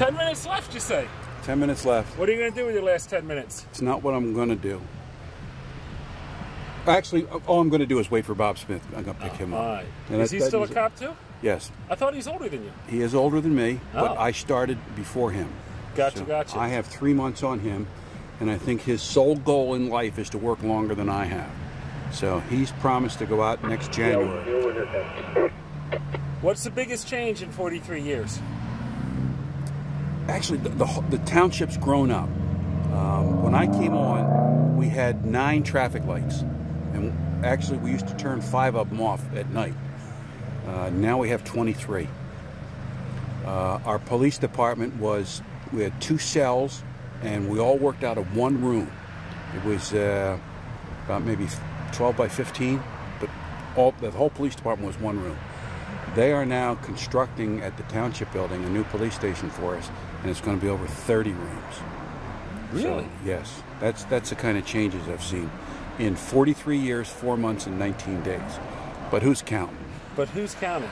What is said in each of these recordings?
Ten minutes left, you say? Ten minutes left. What are you going to do with your last ten minutes? It's not what I'm going to do. Actually, all I'm going to do is wait for Bob Smith. I'm going to pick oh, him up. And Is that- he still a cop too? Yes. I thought he's older than you. He is older than me, but Oh. I started before him. Gotcha, So gotcha. I have three months on him, and I think his sole goal in life is to work longer than I have. So he's promised to go out next January. What's the biggest change in 43 years? Actually, the, the, the township's grown up. Um, when I came on, we had nine traffic lights, and actually, we used to turn five of them off at night. Uh, now we have 23. Uh, our police department was we had two cells, and we all worked out of one room. It was uh, about maybe 12 by 15, but all the whole police department was one room. They are now constructing at the township building a new police station for us, and it's going to be over 30 rooms. Really? So, yes, that's that's the kind of changes I've seen in 43 years, four months, and 19 days. But who's counting? But who's counting?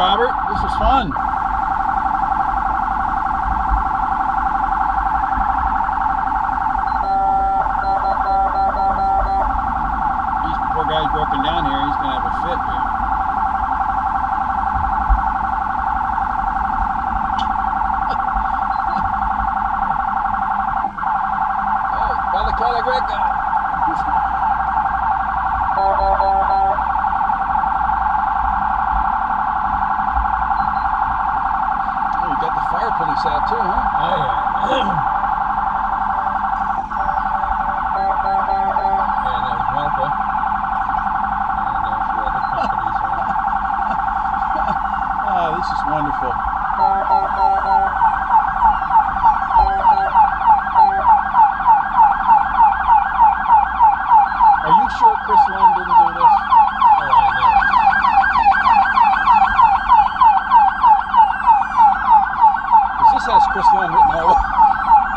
Robert. This was fun. These poor guy's broken down here. He's gonna have a fit here. Out too, huh? Oh, yeah. and there's Martha. And there's the other companies. uh, Oh, this is wonderful. Are you sure Chris Lund didn't do this? oh, I know. Because this has Chris Lund written all over.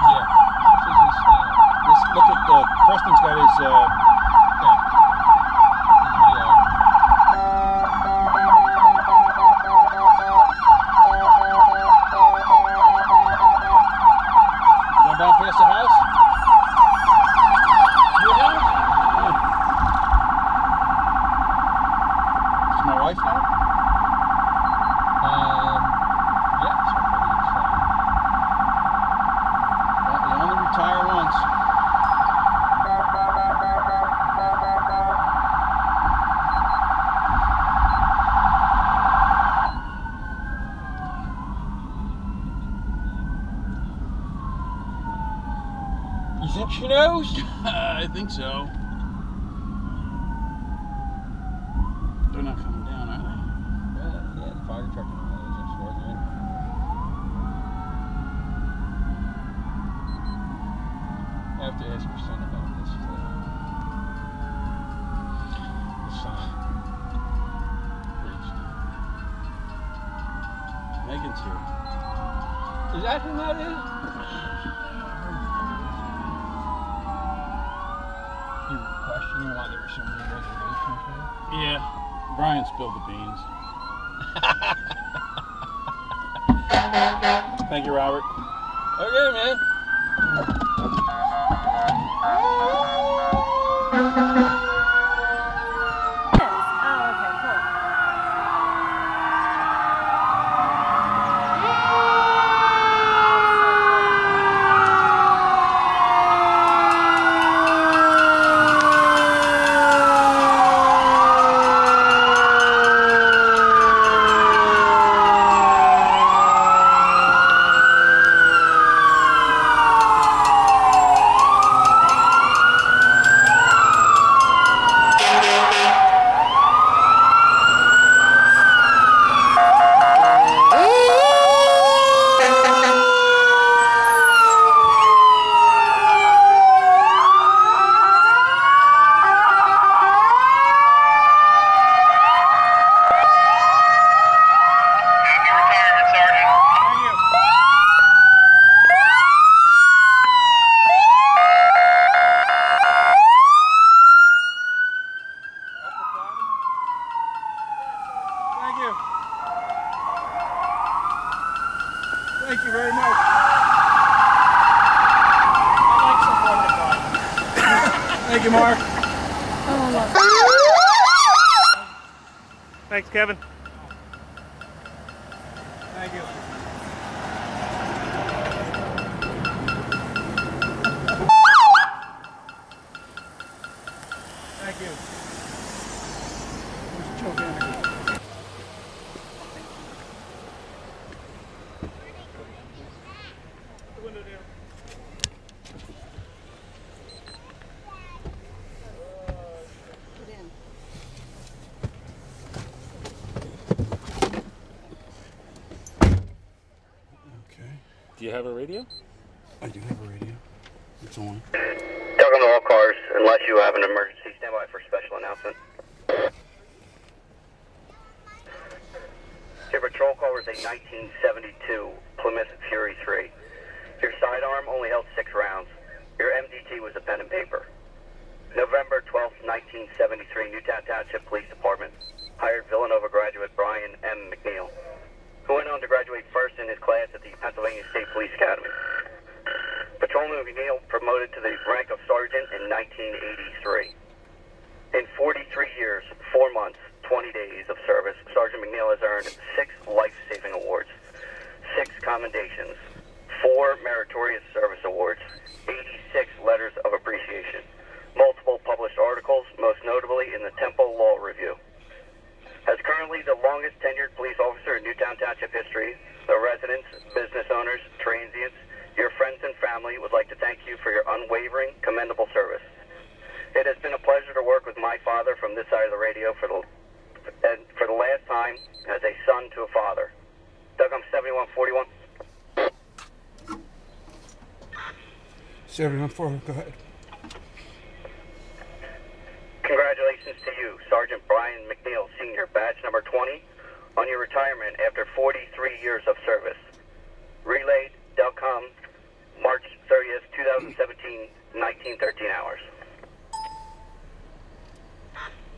Yeah. This is his style. This, look at uh, Preston's got his. Uh, Yeah. His video. going down past the house. Your house? Does my wife know? Um, yes, I believe so. Well, you only retire once. You think she knows? I think so. They're not coming down, are Yeah, yeah, the fire truck knows. That's where they're in. I have to ask your son about this. Uh, the sign. Bridge. they? Megan's here. Is that who that is? You were questioning why there were so many reservations there? Yeah. Brian spilled the beans. Thank you, Robert. Okay, man. Thank you, Mark. Thanks, Kevin. Thank you. Have a radio? I do have a radio. It's on. Welcome to all cars, unless you have an emergency, stand by for special announcement. Your patrol car was a 1972 Plymouth Fury 3. Your sidearm only held six rounds. Your MDT was a pen and paper. November 12, 1973, Newtown Township Police Department hired Villanova graduate Brian M. McNeill, who went on to graduate first in his class at the Pennsylvania State Police Academy. Patrolman McNeill promoted to the rank of sergeant in 1983. In 43 years, 4 months, 20 days of service, Sergeant McNeill has earned six life-saving awards, six commendations, four meritorious service awards, 86 letters of appreciation, multiple published articles, most notably 41. 714, go ahead. Congratulations to you, Sergeant Brian McNeill, Sr., badge number 20, on your retirement after 43 years of service. Relayed, Delcom, March 30th, 2017, 1913 hours.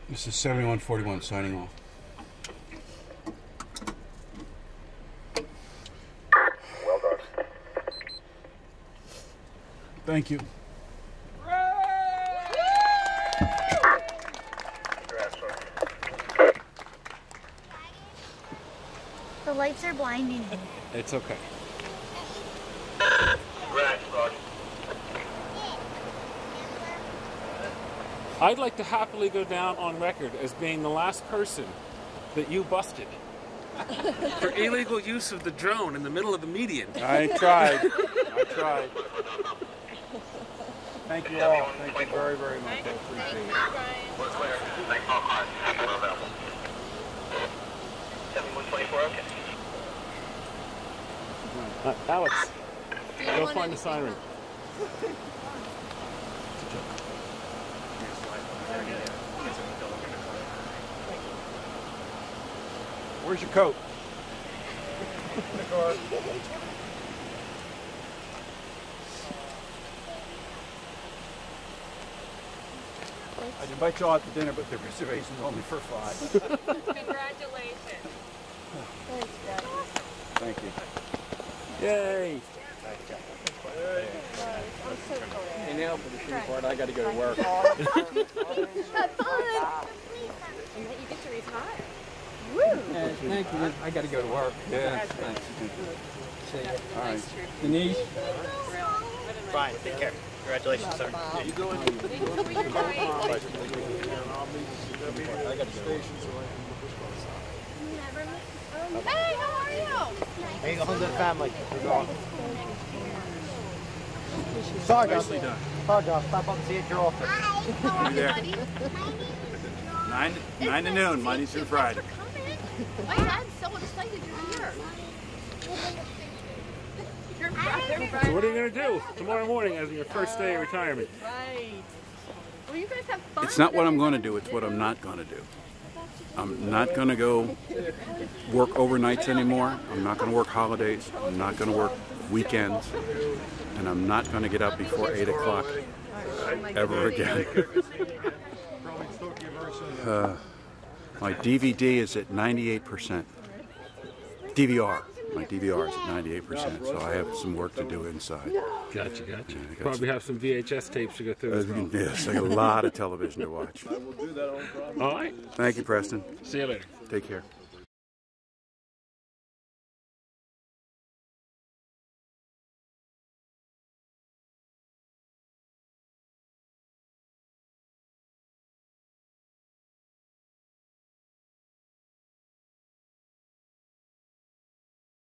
This is 7141 signing off. Thank you. The lights are blinding me. It's okay. Congrats, I'd like to happily go down on record as being the last person that you busted for illegal use of the drone in the middle of the median. I tried. I tried. Thank you all. Thank you very, very much. I appreciate it. We're clear. Thanks all cars. We're available. 7124, okay. Uh, Alex, go find the siren. Where's your coat? I'd invite you all out to dinner, but the reservation's only for five. Congratulations. Thanks. Thank you. Yay! Hey, now for the shooting part, I got to go to work. And that you get to retire. Yeah, Thank you. I got to go to work. Yeah. Thanks. See ya. All right. Denise? Fine, take care. Congratulations, sir. Thank you for your time. Hey, how are you? Hey, home to the family. Sorry, Gus. Sorry, Gus. Stop up and see at your office. How are you, buddy? Nine, nine to noon, Monday through Friday. My dad's so excited you're here. Your brother, So what are you going to do tomorrow morning as your first day of retirement? Right. Well, you guys have fun. It's not what I'm going to do, it's what I'm not going to do. I'm not going to go work overnights anymore. I'm not going to work holidays. I'm not going to work weekends. And I'm not going to get up before 8 o'clock ever again. Uh, my DVD is at 98%. DVR. My DVR is at 98%, so I have some work to do inside. Gotcha, gotcha. I got Probably have some VHS tapes to go through uh, as well. Yes, I got a lot of television to watch. I will do that on problems. All right. Thank you, Preston. See you later. Take care.